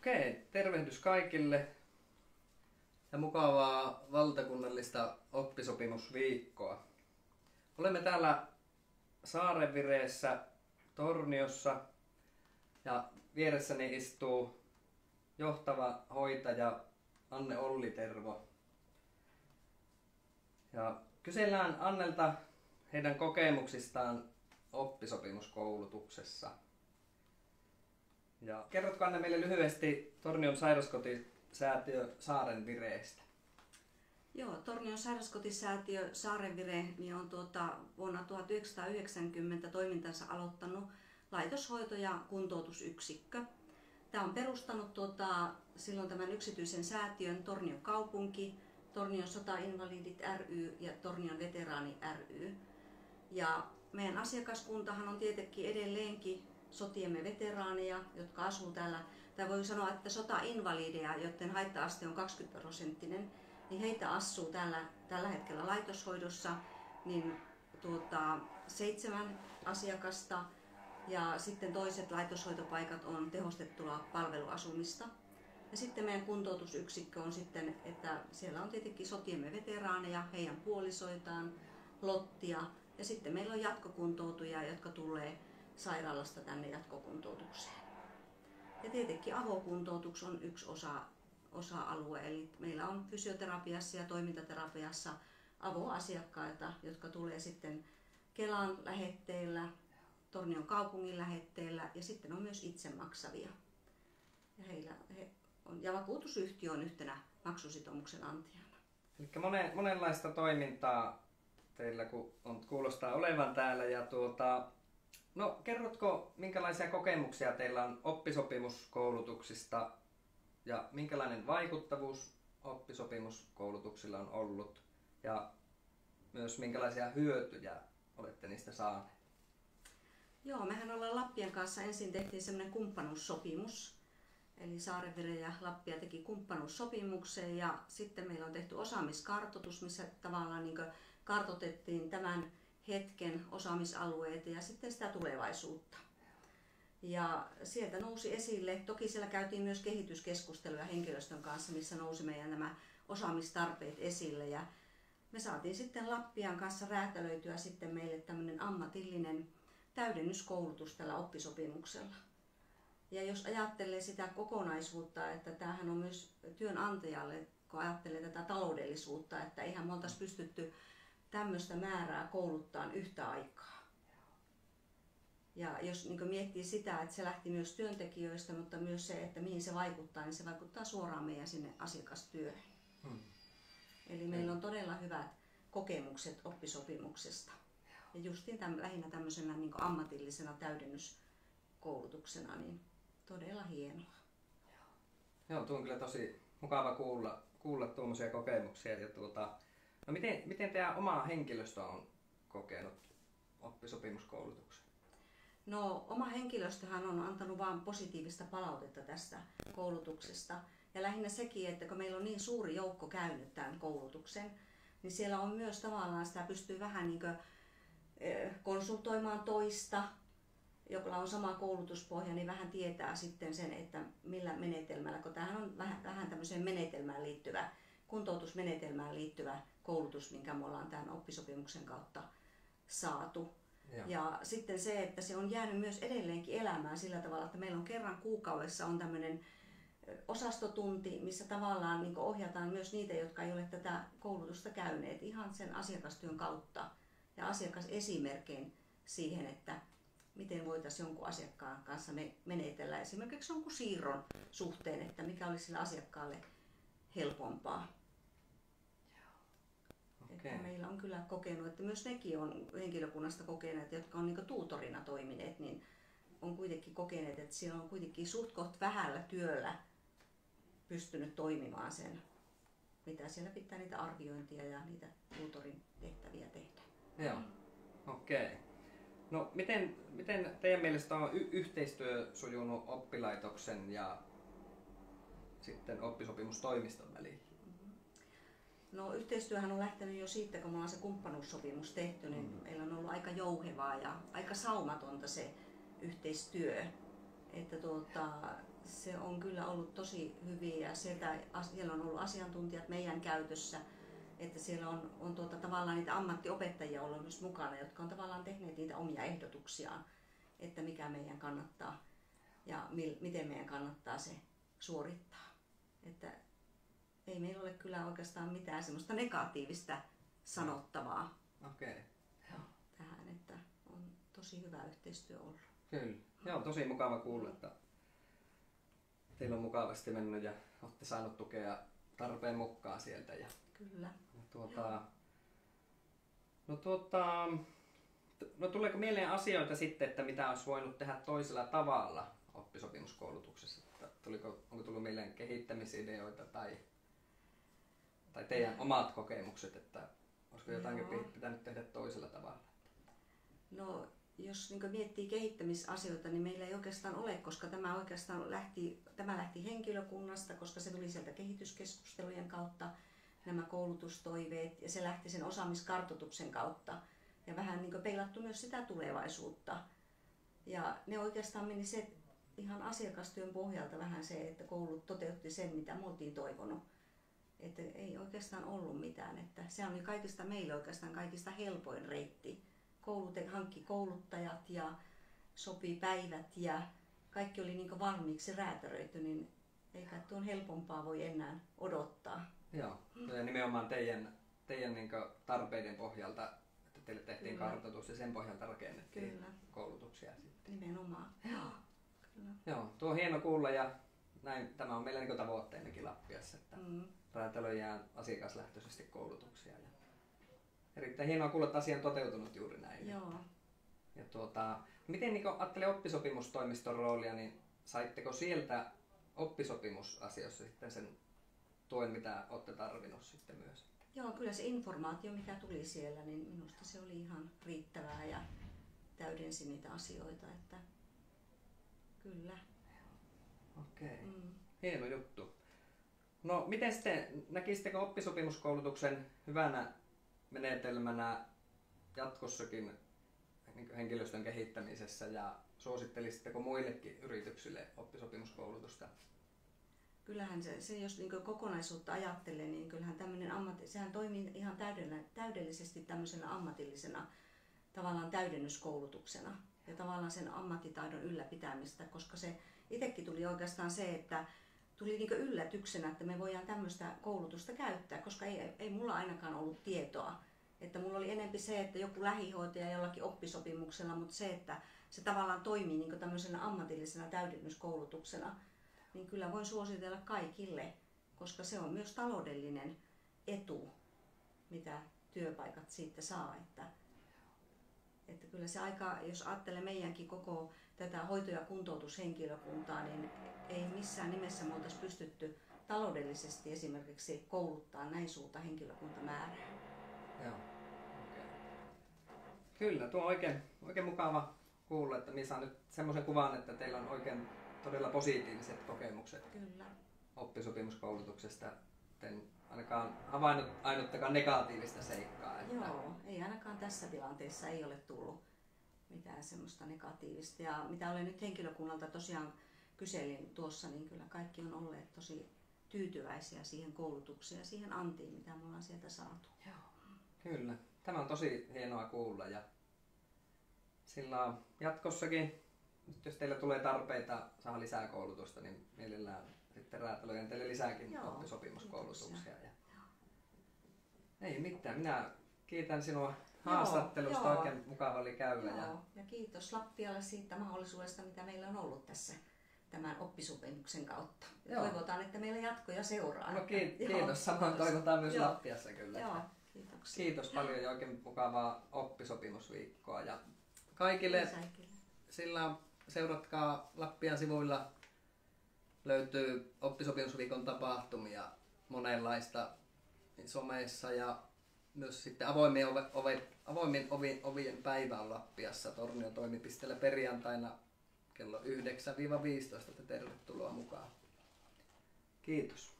Okei, tervehdys kaikille ja mukavaa valtakunnallista oppisopimusviikkoa. Olemme täällä Saarenvireessä Torniossa ja vieressäni istuu johtava hoitaja Anne Ollitervo. Ja kysellään Annelta heidän kokemuksistaan oppisopimuskoulutuksessa. Ja kerrotko Anne meille lyhyesti Tornion sairaskotisäätiö Saaren vireestä? Joo, Tornion sairaskotisäätiö Saarenvire niin on tuota, vuonna 1990 toimintansa aloittanut laitoshoito- ja kuntoutusyksikkö. Tämä on perustanut tuota, silloin tämän yksityisen säätiön Tornion kaupunki, Tornion sotainvalidit ry ja Tornion veteraani ry. Ja meidän asiakaskuntahan on tietenkin edelleenkin sotiemme veteraaneja, jotka asuu täällä, tai voi sanoa, että sotainvalideja, joiden haitta-aste on 20 prosenttinen, niin heitä asuu täällä, tällä hetkellä laitoshoidossa niin tuota, seitsemän asiakasta ja sitten toiset laitoshoitopaikat on tehostettua palveluasumista. Ja sitten meidän kuntoutusyksikkö on sitten, että siellä on tietenkin sotiemme veteraaneja, heidän puolisoitaan, lottia ja sitten meillä on jatkokuntoutujia, jotka tulee sairaalasta tänne jatkokuntoutukseen. Ja tietenkin avokuntoutus on yksi osa, osa-alue, eli meillä on fysioterapiassa ja toimintaterapiassa avoasiakkaita, jotka tulee sitten Kelan lähetteellä, Tornion kaupungin lähetteellä ja sitten on myös itse maksavia. Ja, heillä, he on, ja vakuutusyhtiö on yhtenä maksusitoumuksen antajana. Eli monen, monenlaista toimintaa teillä kun on, kuulostaa olevan täällä. Ja tuota, no, kerrotko, minkälaisia kokemuksia teillä on oppisopimuskoulutuksista ja minkälainen vaikuttavuus oppisopimuskoulutuksilla on ollut ja myös minkälaisia hyötyjä olette niistä saaneet? Joo, mehän ollaan Lappien kanssa ensin tehtiin semmoinen kumppanuussopimus. Eli Saarevire ja Lappia teki kumppanuussopimuksen ja sitten meillä on tehty osaamiskartoitus, missä tavallaan niin kartotettiin tämän hetken osaamisalueita ja sitten sitä tulevaisuutta. Ja sieltä nousi esille, toki siellä käytiin myös kehityskeskusteluja henkilöstön kanssa, missä nousi meidän nämä osaamistarpeet esille. Ja me saatiin sitten Lappian kanssa räätälöityä sitten meille tämmöinen ammatillinen täydennyskoulutus tällä oppisopimuksella. Ja jos ajattelee sitä kokonaisuutta, että tämähän on myös työnantajalle, kun ajattelee tätä taloudellisuutta, että eihän me oltaisi pystytty tämmöistä määrää kouluttaa yhtä aikaa. Ja jos niin miettii sitä, että se lähti myös työntekijöistä, mutta myös se, että mihin se vaikuttaa, niin se vaikuttaa suoraan meidän sinne asiakastyöhön. Hmm. Eli meillä on todella hyvät kokemukset oppisopimuksesta. Ja justiin täm, lähinnä tämmöisenä niin ammatillisena täydennyskoulutuksena, niin todella hienoa. Joo, tuo on kyllä tosi mukava kuulla, kuulla tuommoisia kokemuksia. Ja tuota, no miten, miten tämä oma henkilöstö on kokenut oppisopimuskoulutuksen? No oma henkilöstöhän on antanut vain positiivista palautetta tästä koulutuksesta. Ja lähinnä sekin, että kun meillä on niin suuri joukko käynyt tämän koulutuksen, niin siellä on myös tavallaan sitä pystyy vähän niin kuin konsultoimaan toista, jolla on sama koulutuspohja, niin vähän tietää sitten sen, että millä menetelmällä, kun tämähän on vähän, vähän tämmöiseen menetelmään liittyvä, kuntoutusmenetelmään liittyvä koulutus, minkä me ollaan tämän oppisopimuksen kautta saatu. Ja. ja sitten se, että se on jäänyt myös edelleenkin elämään sillä tavalla, että meillä on kerran kuukaudessa on tämmöinen osastotunti, missä tavallaan niin ohjataan myös niitä, jotka ei ole tätä koulutusta käyneet ihan sen asiakastyön kautta ja asiakasesimerkein siihen, että miten voitaisiin jonkun asiakkaan kanssa me menetellä esimerkiksi jonkun siirron suhteen, että mikä olisi sille asiakkaalle helpompaa. Okay. Meillä on kyllä kokenut, että myös nekin on henkilökunnasta kokeneet, jotka on niin tuutorina toimineet, niin on kuitenkin kokeneet, että siellä on kuitenkin suht koht vähällä työllä pystynyt toimimaan sen, mitä siellä pitää niitä arviointia ja niitä tuutorin tehtäviä tehdä. Joo, okei. Okay. No miten, miten teidän mielestä on y- yhteistyö sujunut oppilaitoksen ja sitten oppisopimustoimiston väliin? No yhteistyöhän on lähtenyt jo siitä, kun me ollaan se kumppanuussopimus tehty, niin mm. meillä on ollut aika jouhevaa ja aika saumatonta se yhteistyö. Että tuota, se on kyllä ollut tosi hyviä ja sieltä, siellä on ollut asiantuntijat meidän käytössä, että siellä on, on tuota, tavallaan niitä ammattiopettajia ollut myös mukana, jotka on tavallaan tehneet niitä omia ehdotuksiaan, että mikä meidän kannattaa ja mil, miten meidän kannattaa se suorittaa. Että ei meillä ole kyllä oikeastaan mitään semmoista negatiivista sanottavaa Okei. Okay. tähän, että on tosi hyvä yhteistyö ollut. Kyllä. Joo, tosi mukava kuulla, että teillä on mukavasti mennyt ja olette saanut tukea tarpeen mukaan sieltä. Ja, Kyllä. ja tuota, no, tuota, no tuleeko mieleen asioita sitten, että mitä olisi voinut tehdä toisella tavalla oppisopimuskoulutuksessa? Että tuliko, onko tullut mieleen kehittämisideoita tai, tai teidän omat kokemukset, että olisiko jotakin Joo. pitänyt tehdä toisella tavalla? No, jos niin miettii kehittämisasioita, niin meillä ei oikeastaan ole, koska tämä oikeastaan lähti, tämä lähti henkilökunnasta, koska se tuli sieltä kehityskeskustelujen kautta, nämä koulutustoiveet, ja se lähti sen osaamiskartoituksen kautta. Ja vähän niin peilattu myös sitä tulevaisuutta. Ja ne oikeastaan meni se ihan asiakastyön pohjalta vähän se, että koulut toteutti sen, mitä me oltiin toivonut. Että ei oikeastaan ollut mitään. Että se oli kaikista meille oikeastaan kaikista helpoin reitti koulut hankki kouluttajat ja sopii päivät ja kaikki oli niin valmiiksi räätälöity, niin eikä tuon helpompaa voi enää odottaa. Joo, ja nimenomaan teidän, teidän niin tarpeiden pohjalta, että teille tehtiin Kyllä. kartoitus ja sen pohjalta rakennettiin Kyllä. koulutuksia sitten. Nimenomaan. Joo. Kyllä. Joo, tuo on hieno kuulla ja näin, tämä on meillä niin tavoitteemmekin Lappiassa, että Mm. räätälöidään asiakaslähtöisesti koulutuksia. Ja erittäin hienoa kuulla, että asia on toteutunut juuri näin. Joo. Ja tuota, miten niin ajattelee oppisopimustoimiston roolia, niin saitteko sieltä oppisopimusasioissa sitten sen tuen, mitä olette tarvinnut sitten myös? Joo, kyllä se informaatio, mikä tuli siellä, niin minusta se oli ihan riittävää ja täydensi niitä asioita, että kyllä. Okei, okay. Mm. hieno juttu. No miten sitten, näkisittekö oppisopimuskoulutuksen hyvänä menetelmänä jatkossakin niin henkilöstön kehittämisessä ja suosittelisitteko muillekin yrityksille oppisopimuskoulutusta? Kyllähän se, se jos niin kokonaisuutta ajattelee, niin kyllähän tämmöinen ammatti, sehän toimii ihan täydellä, täydellisesti tämmöisenä ammatillisena tavallaan täydennyskoulutuksena ja tavallaan sen ammattitaidon ylläpitämistä, koska se itsekin tuli oikeastaan se, että tuli niin yllätyksenä, että me voidaan tämmöistä koulutusta käyttää, koska ei, ei mulla ainakaan ollut tietoa. Että mulla oli enempi se, että joku lähihoitaja jollakin oppisopimuksella, mutta se, että se tavallaan toimii niin tämmöisenä ammatillisena täydennyskoulutuksena, niin kyllä voin suositella kaikille, koska se on myös taloudellinen etu, mitä työpaikat siitä saa. Että, että kyllä se aika, jos ajattelee meidänkin koko tätä hoito- ja kuntoutushenkilökuntaa, niin ei missään nimessä me oltaisi pystytty taloudellisesti esimerkiksi kouluttaa näin suurta henkilökuntamäärää. Joo. Okay. Kyllä, tuo on oikein, oikein mukava kuulla, että minä saan nyt semmoisen kuvan, että teillä on oikein todella positiiviset kokemukset Kyllä. oppisopimuskoulutuksesta. Ainakaan havainnut ainuttakaan negatiivista seikkaa. Että... Joo, ei ainakaan tässä tilanteessa ei ole tullut mitään semmoista negatiivista. Ja mitä olen nyt henkilökunnalta tosiaan kyselin tuossa, niin kyllä kaikki on olleet tosi tyytyväisiä siihen koulutukseen ja siihen antiin, mitä me ollaan sieltä saatu. Joo. Kyllä, tämä on tosi hienoa kuulla ja sillä jatkossakin, nyt jos teillä tulee tarpeita saada lisää koulutusta, niin mielellään sitten räätälöidään teille lisääkin Joo, oppisopimuskoulutuksia. Ja... Ei mitään, minä kiitän sinua haastattelusta, joo. oikein mukava oli käydä. Joo, Ja... ja kiitos Lappialle siitä mahdollisuudesta, mitä meillä on ollut tässä tämän oppisopimuksen kautta. Joo. toivotaan, että meillä jatkoja seuraa. No että- kiitos, Joo, kiitos. samoin toivotaan myös Joo. Lappiassa kyllä. Joo, kiitoksia. Kiitos paljon ja oikein mukavaa oppisopimusviikkoa. Ja kaikille Kaikille. sillä seuratkaa Lappian sivuilla löytyy oppisopimusviikon tapahtumia monenlaista someissa ja myös sitten avoimien, ove, ove, avoimien ovien, ovien päivä on Lappiassa Tornion toimipisteellä perjantaina kello 9-15. Tervetuloa mukaan. Kiitos.